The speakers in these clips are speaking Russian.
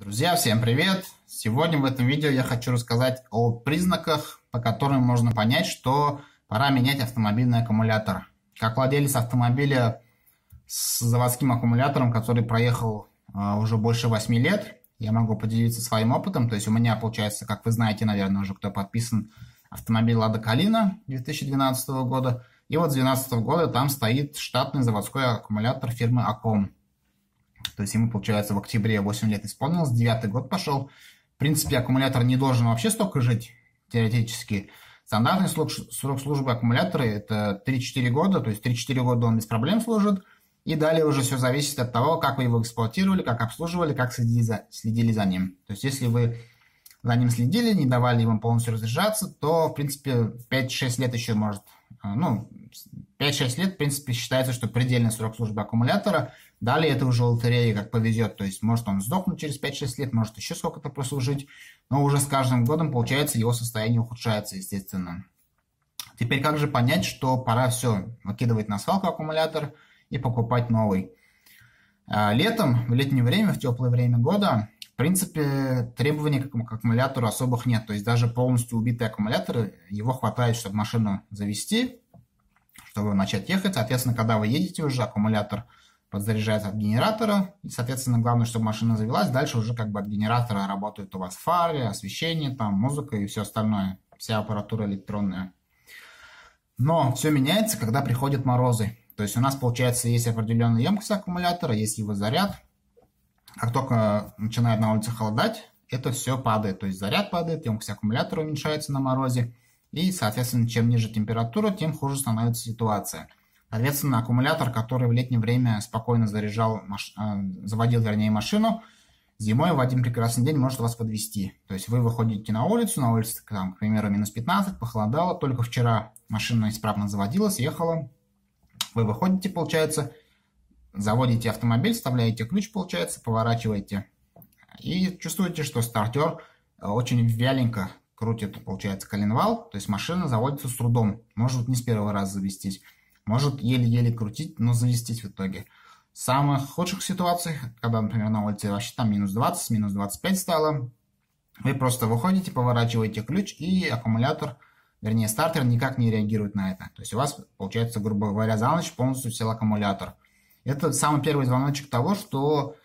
Друзья, всем привет! Сегодня в этом видео я хочу рассказать о признаках, по которым можно понять, что пора менять автомобильный аккумулятор. Как владелец автомобиля с заводским аккумулятором, который проехал э, уже больше 8 лет, я могу поделиться своим опытом. То есть у меня, получается, как вы знаете, наверное, уже кто подписан, автомобиль Лада Калина 2012 года. И вот с 2012 года там стоит штатный заводской аккумулятор фирмы Аком. То есть ему, получается, в октябре 8 лет исполнилось, девятый год пошел. В принципе, аккумулятор не должен вообще столько жить, теоретически. Стандартный срок службы аккумулятора – это 3-4 года, то есть 3-4 года он без проблем служит. И далее уже все зависит от того, как вы его эксплуатировали, как обслуживали, как следили за, следили за ним. То есть если вы за ним следили, не давали ему полностью разряжаться, то, в принципе, 5-6 лет еще может, ну, 5-6 лет, в принципе, считается, что предельный срок службы аккумулятора. Далее это уже лотерея как повезет. То есть может он сдохнуть через 5-6 лет, может еще сколько-то прослужить. Но уже с каждым годом, получается, его состояние ухудшается, естественно. Теперь как же понять, что пора все выкидывать на свалку аккумулятор и покупать новый? А, летом, в летнее время, в теплое время года, принципе, требований к аккумулятору особых нет. То есть даже полностью убитый аккумулятор, его хватает, чтобы машину завести, чтобы начать ехать. Соответственно, когда вы едете уже, аккумулятор подзаряжается от генератора. И, соответственно, главное, чтобы машина завелась. Дальше уже как бы от генератора работают у вас фары, освещение, там, музыка и все остальное. Вся аппаратура электронная. Но все меняется, когда приходят морозы. То есть у нас, получается, есть определенная емкость аккумулятора, есть его заряд. Как только начинает на улице холодать, это все падает. То есть заряд падает, емкость аккумулятора уменьшается на морозе. И, соответственно, чем ниже температура, тем хуже становится ситуация. Соответственно, аккумулятор, который в летнее время спокойно заряжал, маш... Э, заводил, вернее, машину, зимой в один прекрасный день может вас подвести. То есть вы выходите на улицу, на улице, там, к примеру, минус 15, похолодало, только вчера машина исправно заводилась, ехала. Вы выходите, получается, заводите автомобиль, вставляете ключ, получается, поворачиваете. И чувствуете, что стартер очень вяленько крутит, получается, коленвал, то есть машина заводится с трудом. Может не с первого раза завестись, может еле-еле крутить, но завестись в итоге. В самых худших ситуациях, когда, например, на улице вообще там минус 20, минус 25 стало, вы просто выходите, поворачиваете ключ, и аккумулятор, вернее стартер, никак не реагирует на это. То есть у вас, получается, грубо говоря, за ночь полностью сел аккумулятор. Это самый первый звоночек того, что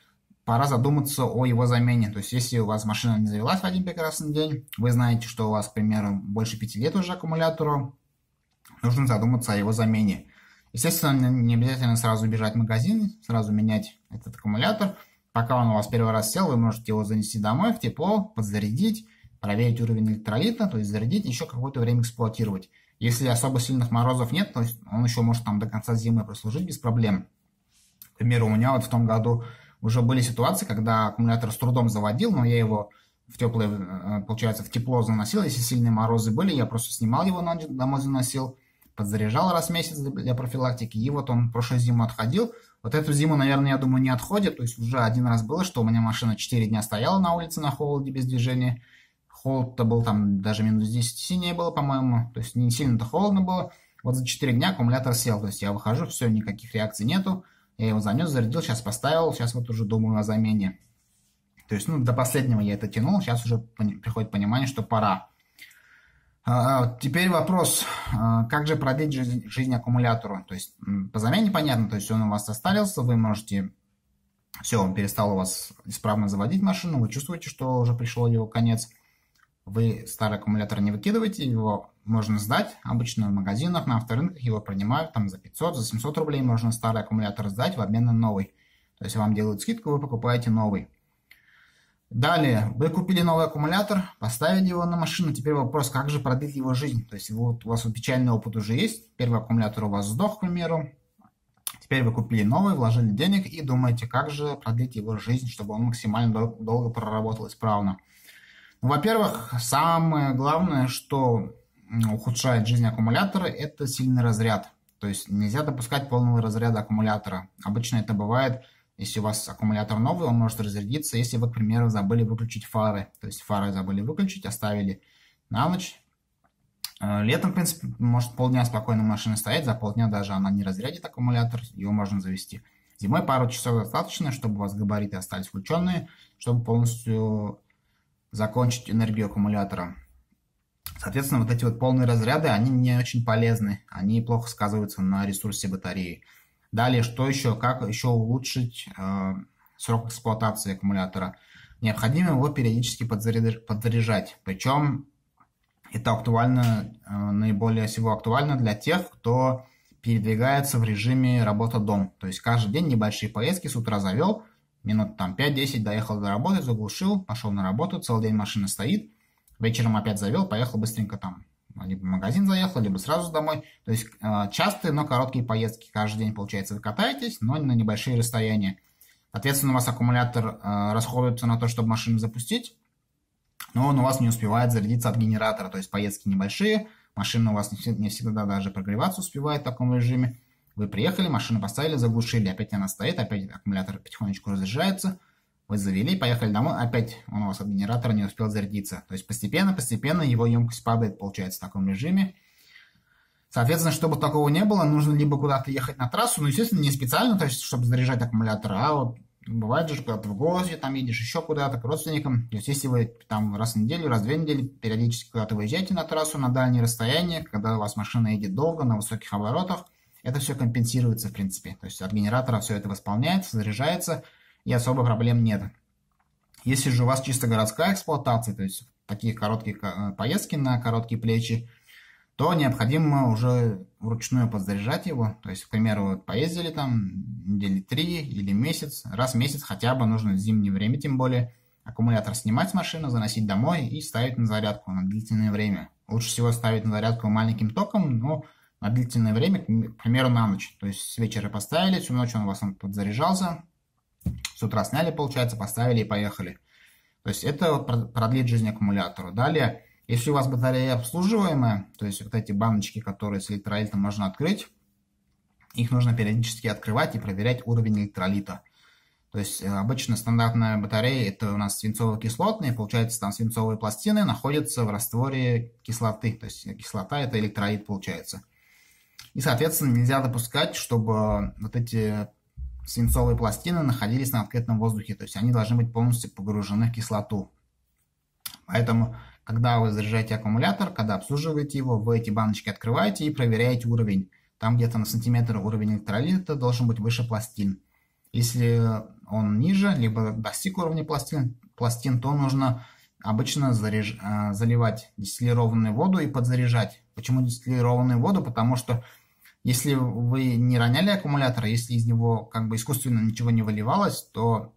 пора задуматься о его замене. То есть, если у вас машина не завелась в один прекрасный день, вы знаете, что у вас, к примеру, больше пяти лет уже аккумулятору, нужно задуматься о его замене. Естественно, не обязательно сразу бежать в магазин, сразу менять этот аккумулятор. Пока он у вас первый раз сел, вы можете его занести домой в тепло, подзарядить, проверить уровень электролита, то есть зарядить, еще какое-то время эксплуатировать. Если особо сильных морозов нет, то есть он еще может там до конца зимы прослужить без проблем. К примеру, у меня вот в том году уже были ситуации, когда аккумулятор с трудом заводил, но я его в теплое, э, получается, в тепло заносил. Если сильные морозы были, я просто снимал его, домой заносил, подзаряжал раз в месяц для профилактики, и вот он прошлую зиму отходил. Вот эту зиму, наверное, я думаю, не отходит. То есть уже один раз было, что у меня машина 4 дня стояла на улице на холоде без движения. Холод-то был там даже минус 10 синее было, по-моему. То есть не сильно-то холодно было. Вот за 4 дня аккумулятор сел. То есть я выхожу, все, никаких реакций нету. Я его занес, зарядил, сейчас поставил, сейчас вот уже думаю о замене. То есть, ну, до последнего я это тянул, сейчас уже приходит понимание, что пора. А, теперь вопрос, а, как же продлить жизнь, жизнь аккумулятору? То есть, по замене понятно, то есть он у вас остарился, вы можете, все, он перестал у вас исправно заводить машину, вы чувствуете, что уже пришел его конец. Вы старый аккумулятор не выкидываете, его можно сдать. Обычно в магазинах, на авторынках его принимают там за 500, за 700 рублей можно старый аккумулятор сдать в обмен на новый. То есть вам делают скидку, вы покупаете новый. Далее, вы купили новый аккумулятор, поставили его на машину. Теперь вопрос, как же продлить его жизнь? То есть вот у вас печальный опыт уже есть. Первый аккумулятор у вас сдох, к примеру. Теперь вы купили новый, вложили денег и думаете, как же продлить его жизнь, чтобы он максимально дол- долго проработал исправно. Ну, во-первых, самое главное, что ухудшает жизнь аккумулятора, это сильный разряд. То есть нельзя допускать полного разряда аккумулятора. Обычно это бывает, если у вас аккумулятор новый, он может разрядиться, если вы, к примеру, забыли выключить фары. То есть фары забыли выключить, оставили на ночь. Э, летом, в принципе, может полдня спокойно машина стоять, за полдня даже она не разрядит аккумулятор, его можно завести. Зимой пару часов достаточно, чтобы у вас габариты остались включенные, чтобы полностью закончить энергию аккумулятора. Соответственно, вот эти вот полные разряды, они не очень полезны, они плохо сказываются на ресурсе батареи. Далее, что еще, как еще улучшить э, срок эксплуатации аккумулятора? Необходимо его периодически подзаряжать, причем это актуально, э, наиболее всего актуально для тех, кто передвигается в режиме работа-дом. То есть каждый день небольшие поездки с утра завел, минут там 5-10 доехал до работы, заглушил, пошел на работу, целый день машина стоит, вечером опять завел, поехал быстренько там, либо в магазин заехал, либо сразу домой. То есть э, частые, но короткие поездки каждый день, получается, вы катаетесь, но на небольшие расстояния. Соответственно, у вас аккумулятор э, расходуется на то, чтобы машину запустить, но он у вас не успевает зарядиться от генератора, то есть поездки небольшие, машина у вас не, всегда даже прогреваться успевает в таком режиме. Вы приехали, машину поставили, заглушили, опять она стоит, опять аккумулятор потихонечку разряжается, вы завели, поехали домой, опять у вас от не успел зарядиться. То есть постепенно-постепенно его емкость падает, получается, в таком режиме. Соответственно, чтобы такого не было, нужно либо куда-то ехать на трассу, ну, естественно, не специально, то есть, чтобы заряжать аккумулятор, а вот бывает же, куда-то в гости, там едешь еще куда-то к родственникам. То есть, если вы там раз в неделю, раз в две недели периодически куда-то выезжаете на трассу на дальние расстояния, когда у вас машина едет долго, на высоких оборотах, это все компенсируется, в принципе. То есть, от генератора все это восполняется, заряжается, и особо проблем нет. Если же у вас чисто городская эксплуатация, то есть такие короткие э, поездки на короткие плечи, то необходимо уже вручную подзаряжать его. То есть, к примеру, поездили там недели три или месяц, раз в месяц хотя бы нужно в зимнее время, тем более, аккумулятор снимать с машины, заносить домой и ставить на зарядку на длительное время. Лучше всего ставить на зарядку маленьким током, но на длительное время, к примеру, на ночь. То есть с вечера поставили, всю ночь он у вас он подзаряжался, с утра сняли, получается, поставили и поехали. То есть это продлит жизнь аккумулятору. Далее, если у вас батарея обслуживаемая, то есть вот эти баночки, которые с электролитом можно открыть, их нужно периодически открывать и проверять уровень электролита. То есть э, обычно стандартная батарея это у нас свинцово-кислотные, получается там свинцовые пластины находятся в растворе кислоты, то есть кислота это электролит получается. И соответственно нельзя допускать, чтобы вот эти свинцовые пластины находились на открытом воздухе, то есть они должны быть полностью погружены в кислоту. Поэтому когда вы заряжаете аккумулятор, когда обслуживаете его, вы эти баночки открываете и проверяете уровень. Там где-то на сантиметр уровень электролита должен быть выше пластин. Если он ниже, либо достиг уровня пластин, пластин то нужно обычно заряж... Э, заливать дистиллированную воду и подзаряжать. Почему дистиллированную воду? Потому что если вы не роняли аккумулятор, если из него как бы искусственно ничего не выливалось, то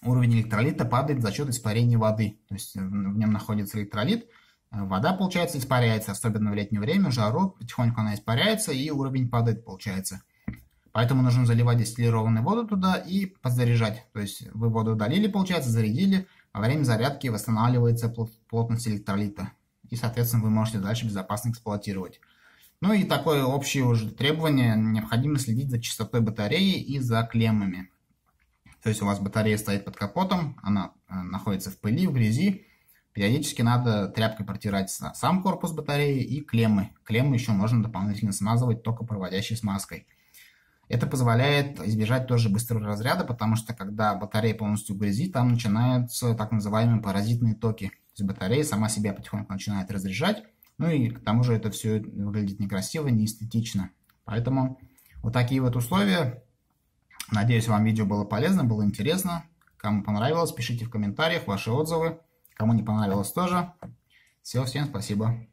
уровень электролита падает за счет испарения воды. То есть в нем находится электролит, э, вода, получается, испаряется, особенно в летнее время, жару, потихоньку она испаряется, и уровень падает, получается. Поэтому нужно заливать дистиллированную воду туда и подзаряжать. То есть вы воду удалили, получается, зарядили, во время зарядки восстанавливается плотность электролита. И, соответственно, вы можете дальше безопасно эксплуатировать. Ну и такое общее уже требование, необходимо следить за чистотой батареи и за клеммами. То есть у вас батарея стоит под капотом, она э, находится в пыли, в грязи. Периодически надо тряпкой протирать сам корпус батареи и клеммы. Клеммы еще можно дополнительно смазывать только проводящей смазкой. Это позволяет избежать тоже быстрого разряда, потому что когда батарея полностью в грязи, там начинаются так называемые паразитные токи. То есть батарея сама себя потихоньку начинает разряжать, ну и к тому же это все выглядит некрасиво, неэстетично. Поэтому вот такие вот условия. Надеюсь, вам видео было полезно, было интересно. Кому понравилось, пишите в комментариях ваши отзывы. Кому не понравилось тоже. Все, всем спасибо.